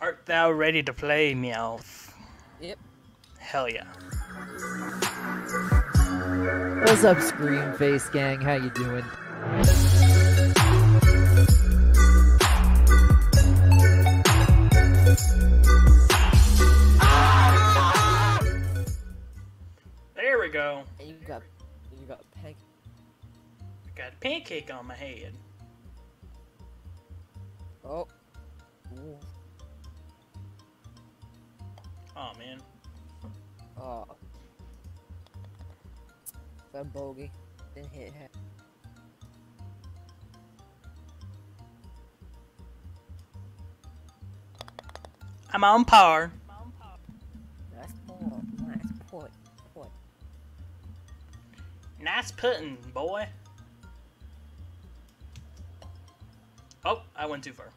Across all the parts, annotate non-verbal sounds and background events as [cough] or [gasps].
Art thou ready to play, Meowth? Yep. Hell yeah. What's up, Scream Face Gang? How you doing? There we go. You got, you got peg. Got a pancake on my head. Oh. Oh man. Oh. That bogey. Didn't hit him. I'm on par. Nice point. Nice point. Point. Nice putting, boy. Oh, I went too far.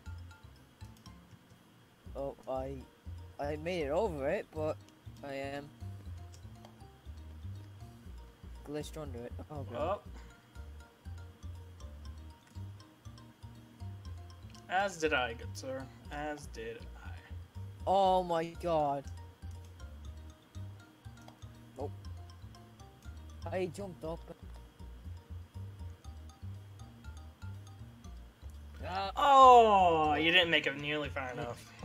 Oh, I, I made it over it, but I am glitched under it. Oh god. Oh. As did I, good sir. As did I. Oh my god. Oh. I jumped up. Ah, Oh, you didn't make it nearly far enough.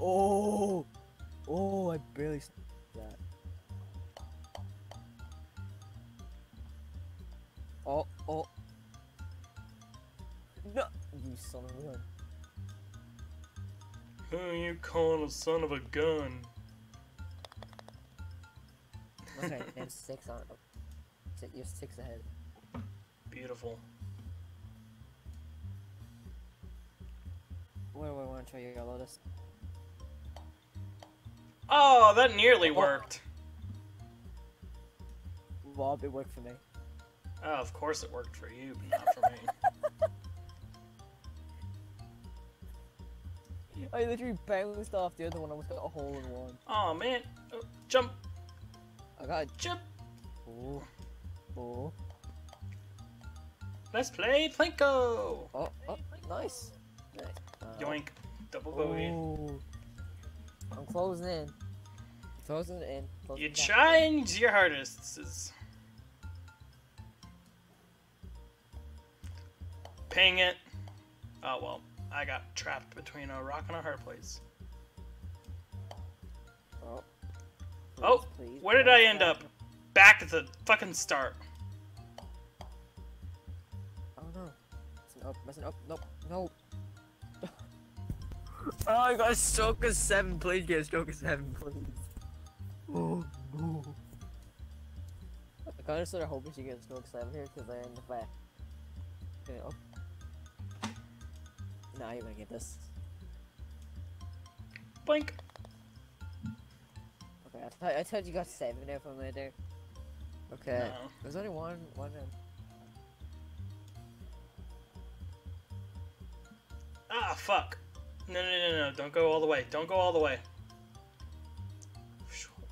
Oh, oh! I barely s- that. Oh, oh! No, you son of a gun! Who you calling a son of a gun? Okay, [laughs] and six on. Six, you're six ahead. Beautiful. Wait, wait, I want to try your lotus. Oh, that nearly worked. Bob, it worked for me. Oh, of course it worked for you, but not for me. [laughs] I literally bounced off the other one. I almost got a hole in one. Oh man. Oh, jump, I got. a jump. Oh, oh, Let's play Plinko. oh, oh, nice. Nice. Uh, Yoink. Double bogey. Oh. I'm closing in. Closing in. Closing You back. tried your hardest. This is- Ping it. Oh well, I got trapped between a rock and a hard place. Oh. Oh, Please, please, where did I end stop. up? Back at the fucking start. Oh no. Listen up, listen up. Nope, no. Oh, I got stroke of seven. Please get a stroke seven, please. Oh no. I kind of sort of hoping she gets stroke seven here because they're in the back. Okay, oh. Nah, you're gonna get this. Blink. Okay, I, thought I thought you got seven there for a minute there. Okay. No. There's only one, one. um, Ah, fuck. No, no, no, no, no. Don't go all the way. Don't go all the way.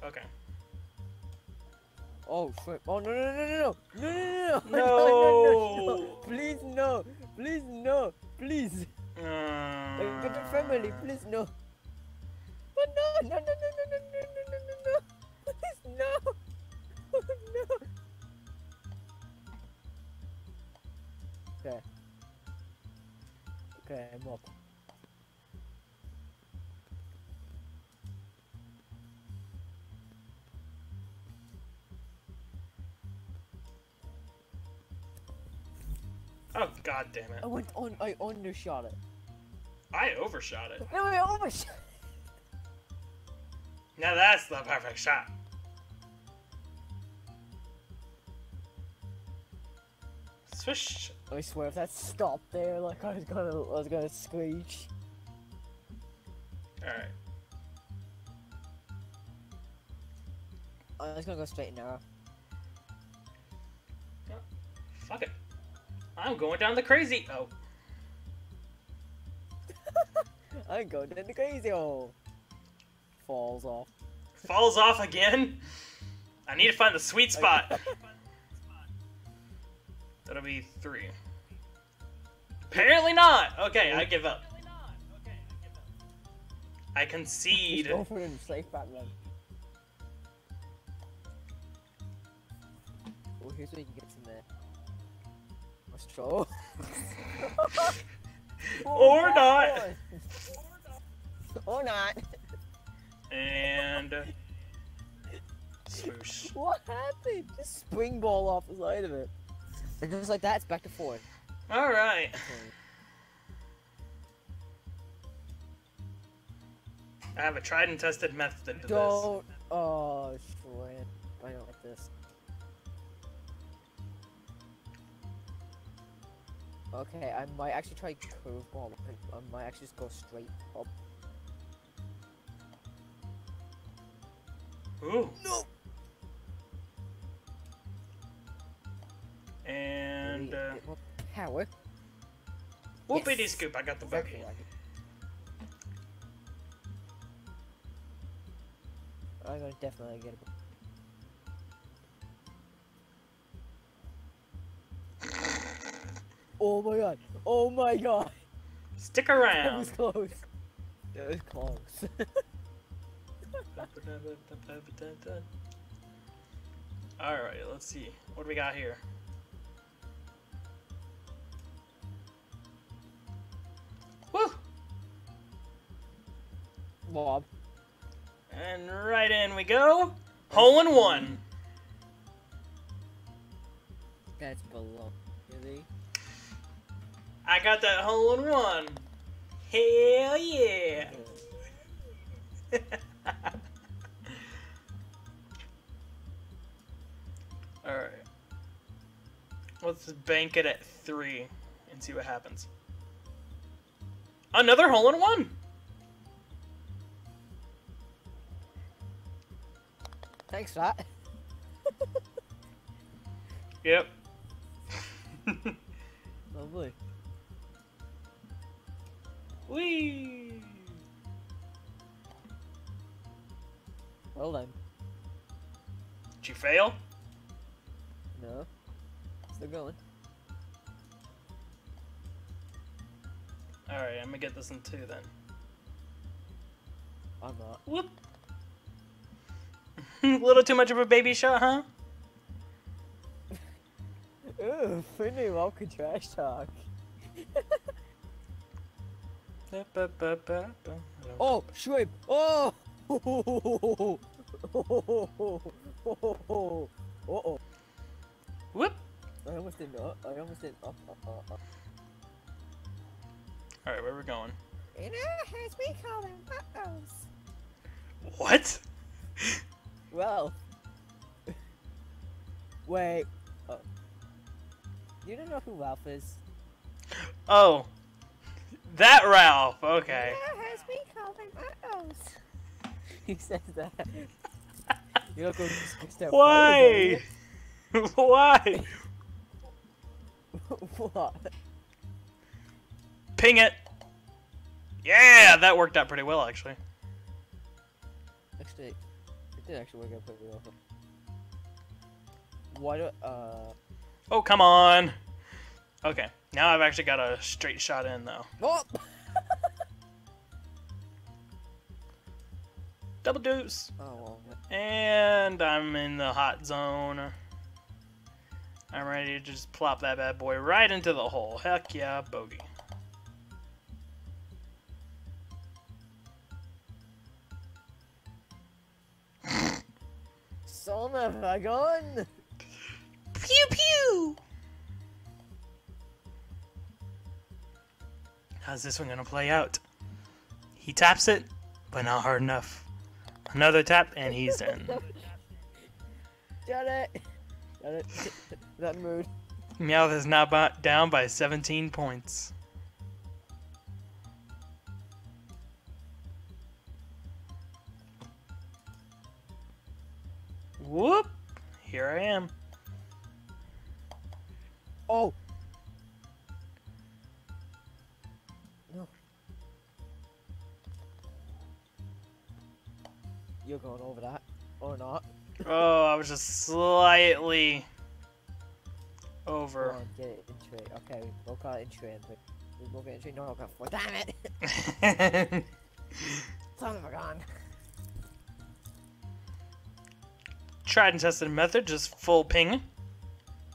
Okay. Oh shit! Oh no no no no no no no no No. no! Please no! Please no! Please! Uh, get the family. Please no! Oh no no no no no no no no no no no! Please no! Oh no! Okay. Okay, I'm up. Oh god damn it. I went on I undershot it. I overshot it. No, I overshot Now that's the perfect shot. Swish. I swear if that stopped there like I was gonna I was gonna screech. Alright. I was gonna go straight and narrow. Oh, fuck it. I'm going down the crazy. Oh, [laughs] I'm going down the crazy hole. Falls off. falls off again. I need to find the sweet [laughs] spot. That'll be three. Apparently not. Okay, I give up. I concede. Go for the safe back then. Oh, here's where you can get some there. Let's troll. Or not. or not. And swoosh. What happened? Just spring ball off the side of it. And just like that, it's back to four. All right. I have a tried and tested method to do this. Don't. Oh, shit. I don't like this. Okay, I might actually try curveball. I, I might actually just go straight up. Ooh. No. And uh, Get more power. whoopity Yes. scoop! I got the Exactly boogie. like it. I'm gonna definitely get it. Oh my god! Oh my god! Stick [laughs] around. That was close. That was close. [laughs] All right, let's see. What do we got here? Woo! Mob. And right in we go. Hole in one. That's below. Really? I got that hole in one. Hell yeah. [laughs] Alright. Let's bank it at three and see what happens. Another hole in one! Thanks for that. [laughs] Yep. [laughs] Lovely. Whee! Well then. Did you fail? No. Still going. Alright, I'm gonna get this in two then. I'm not. Whoop! A [laughs] little too much of a baby shot, huh? [laughs] Ooh, Finny welcome trash talk. [laughs] Oh, shrimp! Oh! Oh! Oh! oh! Whoop! I almost didn't. Uh, I almost didn't. Uh, uh, uh, uh. Alright, where we going? You know, as we call them, uh-ohs. What? Well. Wait. Oh. You don't know who Ralph is? Oh. That Ralph, okay. You know, as we call them, uh-ohs. he says that. [laughs] You're not going to step Why? [laughs] Why? [laughs] what? Ping it. Yeah, that worked out pretty well, actually. Actually, it did actually work out pretty well. Why do uh? Oh, come on. Okay, now I've actually got a straight shot in, though. Oh! [laughs] Double deuce. oh well. And I'm in the hot zone. I'm ready to just plop that bad boy right into the hole. Heck yeah, bogey. Son of a gun! How's this one gonna play out? He taps it, but not hard enough. Another tap, and he's in. [laughs] Got it. Got it. [laughs] that mood. Meowth is now down by 17 points. Whoop! Here I am. Oh! You're going over that. Or not. Oh, I was just slightly over. on, get it in trade. Okay, we'll call it in trade. But we will get in trade. No, I've got four. Damn it! [laughs] Son of a gun. Tried and tested method, just full ping.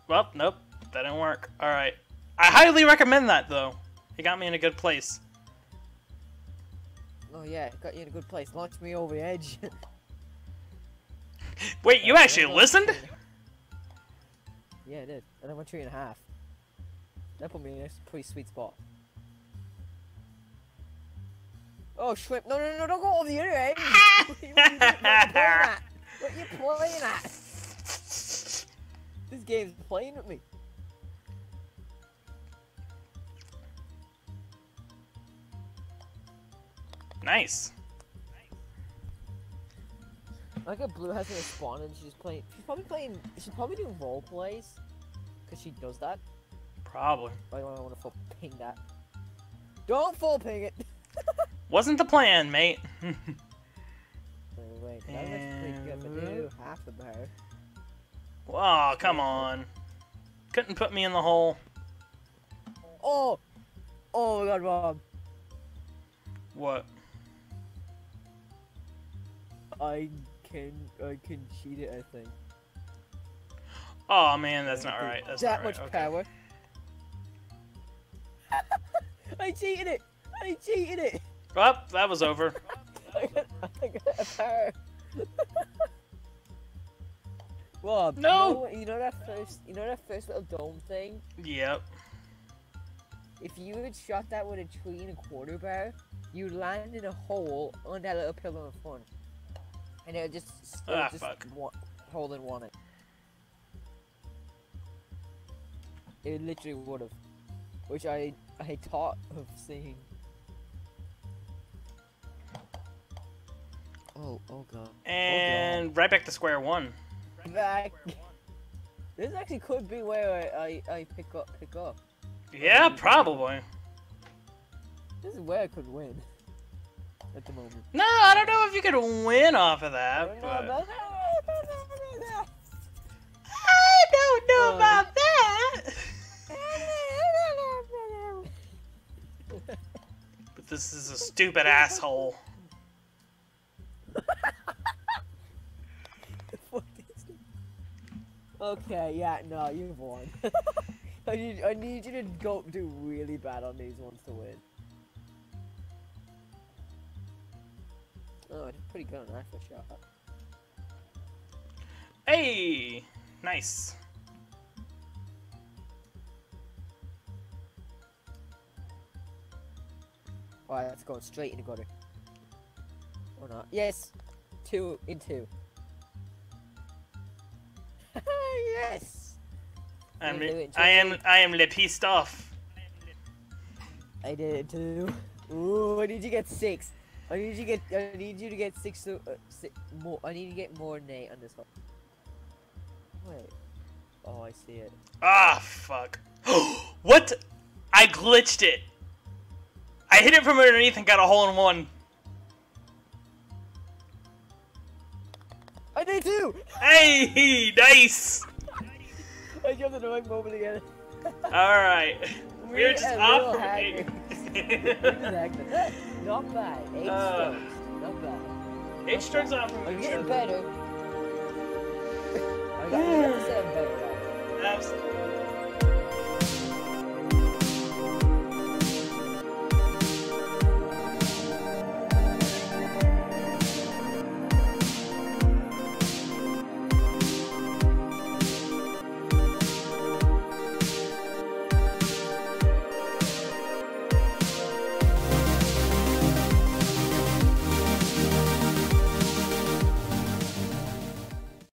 Well, nope, that didn't work. Alright. I highly recommend that, though. It got me in a good place. Oh yeah, got you in a good place. Launch me over the edge. [laughs] Wait, you actually listened? Yeah, I did. And I went three and a half. That put me in a pretty sweet spot. Oh, shrimp. No, no, no, don't go over the other edge. [laughs] what are you what are you playing at? What are you playing at? [laughs] This game's playing with me. Nice. Like a blue hasn't responded. She's playing. She's probably playing. She's probably doing role plays, cause she does that. Probably. But I don't want to full ping that. Don't full ping it. [laughs] Wasn't the plan, mate. [laughs] Wait, wait, that looks pretty good, but half of her. oh, come on. Couldn't put me in the hole. Oh! Oh my god, Rob. What? I can I can cheat it, I think. Oh man, that's not right. That's that not right. much okay. power. [laughs] I cheated it! I cheated it! Well, that was over. [laughs] I got, I got a power. [laughs] Rob, No! You know, you know that first you know that first little dome thing? Yep. If you had shot that with a three and a quarter bar, you'd land in a hole on that little pillar in front. And it would just, it would Ah, just fuck. Wa- hold and want it. It literally would have. Which I I thought of seeing. Oh, oh god. And right back to square one. Back. This actually could be where I, I, I pick up pick up. Yeah, probably. This is where I could win. [laughs] At the moment. No, I don't know if you could win off of I that. don't know But... that. I don't know Um, about that. But this is a stupid asshole. What is it? okay, yeah, no, you've won. [laughs] I need, I need you to go do really bad on these ones to win. Oh, I did pretty good on that for shot. Hey, nice. Alright, that's going straight in the gutter. Or not. Yes! Two in two. [laughs] yes! I'm, I am. I am le pissed off. I did it too. Ooh, need you get six. I need you to get. I need you to get six. Uh, six more. I need to get more eight on this one. Wait. Oh, I see it. Ah, fuck. [gasps] what? I glitched it. I hit it from underneath and got a hole in one. I did too. Hey, nice. [laughs] I jumped in the right moment again. All right. [laughs] We're We're just operating. [laughs] Not bad. Eight Uh, strokes. Not bad. Eight strokes off. I'm getting better. I got I gotta say I'm better at it. Absolutely.